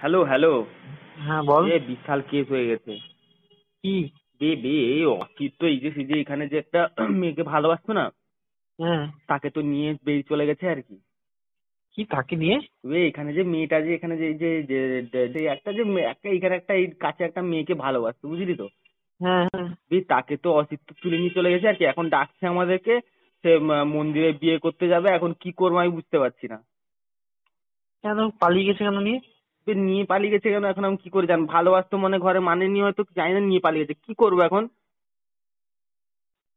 Hello hello হ্যাঁ বল। এ বিশাল case হয়ে গেছে। কি? বে বে অচিত তো এই যে সেই যে এখানে যে একটা মেয়েকে ভালোবাসতো না হ্যাঁ। তাকে তো নিয়ে বেরিয়ে চলে গেছে আর কি। কি তাকে নিয়ে? বে এখানে যে মেয়েটা যে এখানে যে যে যে একটা যে একটা এখানে একটা এই কাছে একটা মেয়েকে ভালোবাসতো বুঝলি তো? হ্যাঁ হ্যাঁ। বে তাকে তো অচিত তো তুলে নিয়ে চলে গেছে আর কি। এখন ডাকছে আমাদেরকে সে মন্দিরে বিয়ে করতে যাবে এখন কি করব আমি বুঝতে পারছি না। কেন? পালিয়ে গেছে কেন নিয়ে? বে নিয়ে পালিয়ে গেছে কেন? এখন আমি কি করে জান ভালোবাসতো মনে ঘরে মানে নিয়ে হয়তো জানি না নিয়ে পালিয়ে গেছে। কি করব এখন?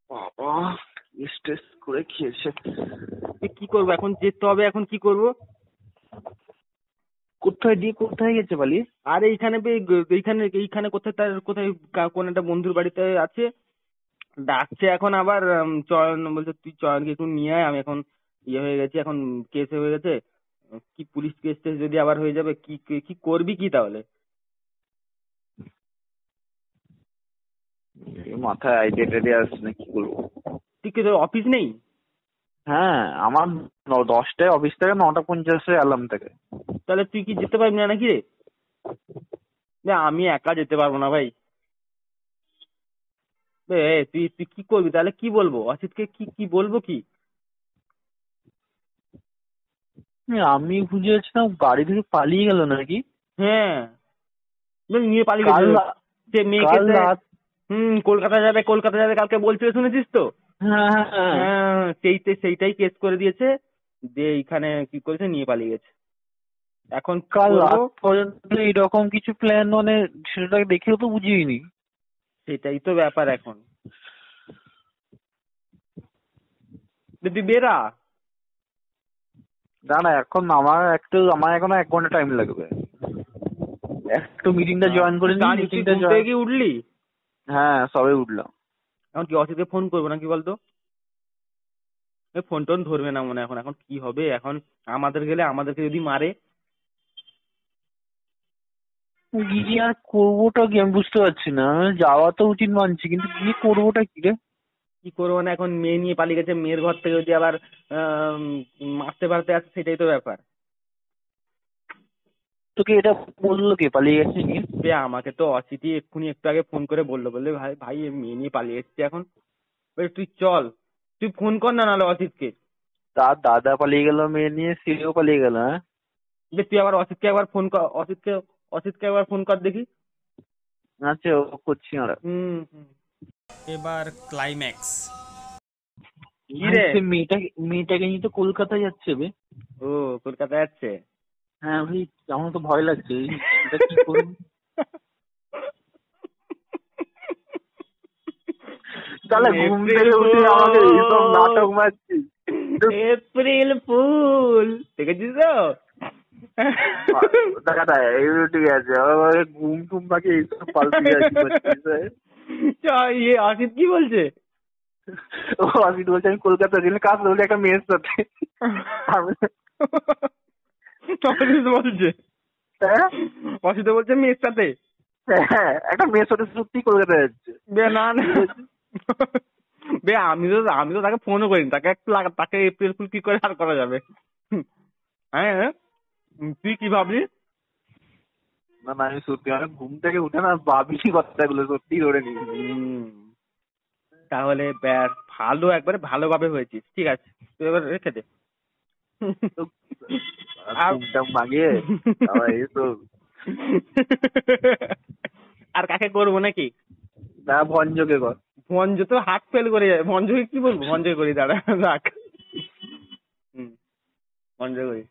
বাবা স্ট্রেস করে খেয়েছে। কি করব এখন? যেতে হবে এখন কি করব? কোথায় দিয়ে কোথায় গেছে পালিয়ে আর এইখানে বে এইখানে এইখানে কোথায় তার কোথায় কোন একটা বন্ধুর বাড়িতে আছে। ডাকছে এখন আবার চয়ন বলছে তুই চয়নকে একটু নিয়ে আয় আমি এখন ইয়ে হয়ে গেছি এখন কেস হয়ে গেছে। কি পুলিশ কেস টেস যদি আবার হয়ে যাবে কি কি করবি কি তাহলে? মাথায় আইডিয়া টাইডিয়া আসছে না কি করব? তুই কি তোর অফিস নেই? হ্যাঁ আমার দশটায় অফিস থেকে নটা পঞ্চাশে অ্যালার্ম থাকে। তাহলে তুই কি যেতে পারবি না নাকি রে? না আমি একা যেতে পারব না ভাই। তুই তুই কি করবি তাহলে কি বলব? অসিতকে কি কি বলব কি? আমি বুঝে যাচ্ছিলাম গাড়ি থেকে পালিয়ে গেল নাকি? হ্যাঁ। নিয়ে পালিয়ে রা- সে মেয়েকে হুম কলকাতা যাবে কলকাতা যাবে কালকে বলছিল শুনেছিস তো? হ্যাঁ হ্যাঁ, হ্যাঁ। হ্যাঁ সেইটাই সেইটাই কেস করে দিয়েছে যে এইখানে কি করেছে নিয়ে পালিয়ে গেছে। এখন কাল রাত পর্যন্ত এরকম কিছু প্ল্যান মানে সেটা দেখেও তো বুঝিনি সেটাই তো ব্যাপার এখন। তুই বেরা। না না এখন আমার একটু আমার এখনও এক ঘণ্টা টাইম লাগবে। একটু মিটিংটা জয়েন করে মিটিংটা জয়েন কি উঠলি? হ্যাঁ সবে উঠলাম। এখন কি অসিতকে ফোন করব নাকি বলতো? ফোন টোন ধরবে না মনে এখন এখন কি হবে? এখন আমাদের গেলে আমাদেরকে যদি মারে। গিয়ে আর করবোটা কি আমি বুঝতে পারছি না যাওয়া তো উচিত মানছি কিন্তু গিয়ে করবোটা কি রে? কি করব না এখন মেয়ে নিয়ে পালিয়ে গেছে মেয়ের ঘর থেকে যদি আবার মারতে পারতে আসে সেটাই তো ব্যাপার। তোকে এটা বলল কে পালিয়ে গেছে বে আমাকে তো অসিতি এক্ষুনি একটু আগে ফোন করে বলল বললে ভাই ভাই এ মেয়ে নিয়ে পালিয়ে এসছে এখন। বলে তুই চল তুই ফোন কর না নাহলে অসিতকে তার দাদা পালিয়ে গেল মেয়ে নিয়ে সেও পালিয়ে গেল হ্যাঁ? যে তুই আবার অসিতকে একবার ফোন কর অসিতকে অসিতকে একবার ফোন কর দেখি। আচ্ছা ও করছি আমরা। হুম হুম। এবার ক্লাইম্যাক্স মেয়েটাকে নিয়ে তো কলকাতা যাচ্ছে বে। ও কলকাতা যাচ্ছে? হ্যাঁ ভাই আমার তো ভয় লাগছে। তাহলে ঘুম থেকে উঠে আমাকে এইসব নাটক মারছিস। April fool. দেখেছিস তো? দেখা যায় ঠিক আছে। ঘুম টুম পাখি এইসব পাল্টে যাচ্ছে ইয়ে অসিত কি বলছে? ও অসিত বলছে আমি কলকাতা গেলে কাজ বলছে একটা মেয়ের সাথে। অসিত বলছে। হ্যাঁ? অসিত বলছে মেয়ের সাথে। হ্যাঁ একটা মেয়ের সাথে সত্যি কলকাতা যাচ্ছে। বে না না। বে আমি তো আমি তো তাকে ফোনও করিনি তাকে একটু তাকে এপ্রিল ফুল কি করে আর করা যাবে? হ্যাঁ হ্যাঁ। তুই কি ভাবলি? না না আমি সত্যি আমি ঘুম থেকে উঠে না ভাবিনি কথাগুলো সত্যি ধরে নি। তাহলে ব্যাস ভালো একবারে ভালোভাবে হয়েছিস ঠিক আছে? তুই এবার রেখে দে। আর- কাকে করব নাকি? না ভঞ্জকে কর। ভঞ্জ তো হাত ফেল করে যাবে ভঞ্জকে কি বলব? ভঞ্জ করি দাঁড়া রাখ। হুম ভঞ্জ করি।